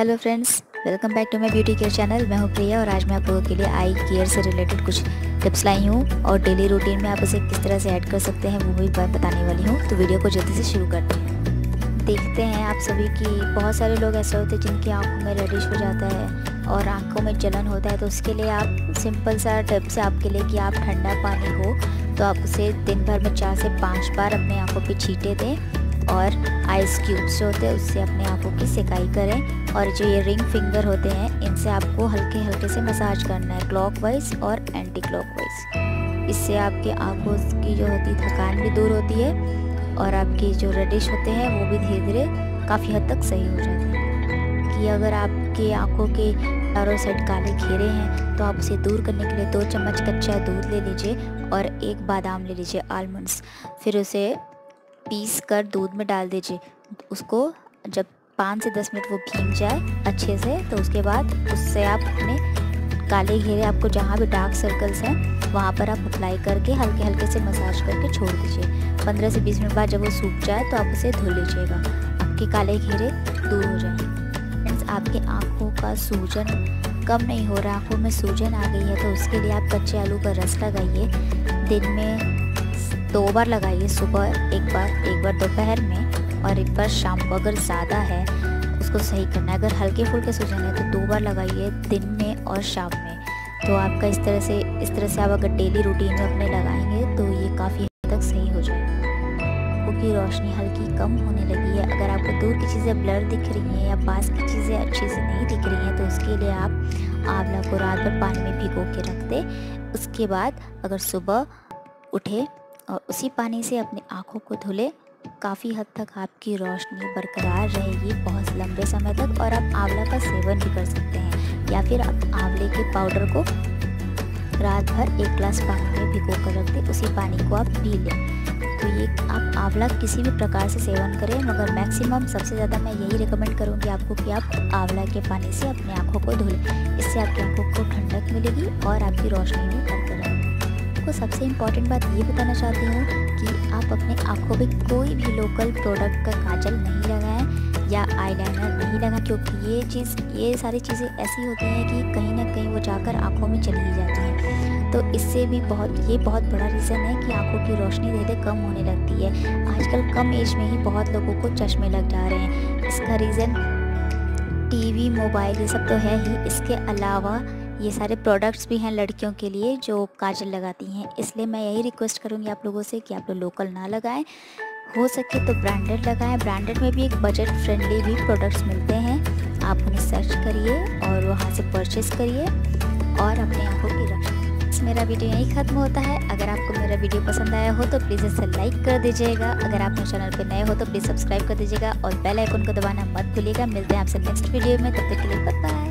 Hello friends welcome back to my beauty care channel मैं हूँ प्रिया और आज मैं आप लोगों के लिए आई केयर से रिलेटेड कुछ टिप्स लाई हूँ और डेली रूटीन में आप उसे किस तरह से ऐड कर सकते हैं, वो भी बताने वाली हूँ। तो वीडियो को जल्दी से शुरू करते हैं। देखते हैं आप सभी की बहुत सारे लोग ऐसे होते हैं जिनकी आँखों में रेडिश हो जाता है और आँखों में जलन होता है तो उसके लिए आप सिंपल सा टिप्स है आपके लिए कि आप ठंडा पानी हो तो आप उसे दिन भर में चार से पाँच बार अपने आँखों पर छीटे दें। और आइस क्यूब्स जो होते हैं, उससे अपने आँखों की सिकाई करें। और जो ये रिंग फिंगर होते हैं, इनसे आपको हल्के हल्के से मसाज करना है क्लॉकवाइज और एंटी क्लॉकवाइज इससे आपके आँखों की जो होती, थकान भी दूर होती है और आपकी जो रेडिश होते हैं, वो भी धीरे धीरे काफ़ी हद तक सही हो जाते हैं। कि अगर आपके आँखों के चारों साइड काले घेरे हैं तो आप उसे दूर करने के लिए दो चम्मच कच्चा दूध ले लीजिए और एक बादाम ले लीजिए आलमंड्स फिर उसे पीस कर दूध में डाल दीजिए। उसको जब पाँच से दस मिनट वो भीग जाए अच्छे से तो उसके बाद उससे आप अपने काले घेरे, आपको जहाँ भी डार्क सर्कल्स हैं, वहाँ पर आप अप्लाई करके हल्के हल्के से मसाज करके छोड़ दीजिए। पंद्रह से बीस मिनट बाद जब वो सूख जाए तो आप उसे धो लीजिएगा। आपके काले घेरे दूर हो जाएँगे। फ्रेंड्स आपके आँखों का सूजन कम नहीं हो रहा। आँखों में सूजन आ गई है तो उसके लिए आप कच्चे आलू का रस लगाइए। दिन में दो बार लगाइए सुबह, एक बार एक बार दोपहर में और एक बार शाम को अगर ज़्यादा है, उसको सही करना है। अगर हल्के फुल्के सूजन है तो दो बार लगाइए दिन में और शाम में। तो आपका इस तरह से, इस तरह से आप अगर डेली रूटीन में अपने लगाएँगे तो ये काफ़ी हद तक सही हो जाएगा। क्योंकि रोशनी हल्की कम होने लगी है। अगर आपको दूर की चीज़ें ब्लर दिख रही हैं या पास की चीज़ें अच्छे से नहीं दिख रही हैं तो उसके लिए आप आंवला को रात भर पानी में भिगो के रख दें। उसके बाद अगर सुबह उठे और उसी पानी से अपनी आँखों को धुले, काफ़ी हद तक आपकी रोशनी बरकरार रहेगी बहुत लंबे समय तक और आप आंवला का सेवन भी कर सकते हैं या फिर आप आंवले के पाउडर को रात भर एक ग्लास पानी में भिगो कर रख दें उसी पानी को आप पी लें। तो ये आप आंवला किसी भी प्रकार से सेवन करें, मगर मैक्सिमम सबसे ज़्यादा मैं यही रिकमेंड करूँगी आपको कि आप आंवला के पानी से अपनी आँखों को धुलें। इससे आपकी आँखों को ठंडक मिलेगी और आपकी रोशनी भी बरकरार आपको सबसे इंपॉर्टेंट बात ये बताना चाहती हूँ कि आप अपने आँखों में कोई भी लोकल प्रोडक्ट का काजल नहीं लगाएँ या आईलाइनर नहीं लगाएँ, क्योंकि ये चीज़, ये सारी चीज़ें ऐसी होती हैं कि कहीं ना कहीं वो जाकर आँखों में चली ही जाती हैं। तो इससे भी बहुत, ये बहुत बड़ा रीज़न है कि आँखों की रोशनी धीरे कम होने लगती है। आजकल कम एज में ही बहुत लोगों को चश्मे लग जा रहे हैं। इसका रीज़न टीवी, मोबाइल ये सब तो है ही। इसके अलावा ये सारे प्रोडक्ट्स भी हैं लड़कियों के लिए जो काजल लगाती हैं। इसलिए मैं यही रिक्वेस्ट करूँगी आप लोगों से कि आप लोग लोकल ना लगाएँ। हो सके तो ब्रांडेड लगाएँ। ब्रांडेड में भी एक बजट फ्रेंडली भी प्रोडक्ट्स मिलते हैं। आप उन्हें सर्च करिए और वहाँ से परचेज़ करिए और अपने आँखों की मेरा वीडियो यहीं ख़त्म होता है। अगर आपको मेरा वीडियो पसंद आया हो तो प्लीज़ इसे लाइक कर दीजिएगा। अगर आप मेरे चैनल पर नए हो तो प्लीज़ सब्सक्राइब कर दीजिएगा और बेल आइकन को दबाना मत भूलिएगा। मिलते हैं आपसे नेक्स्ट वीडियो में। तब तक के लिए बाय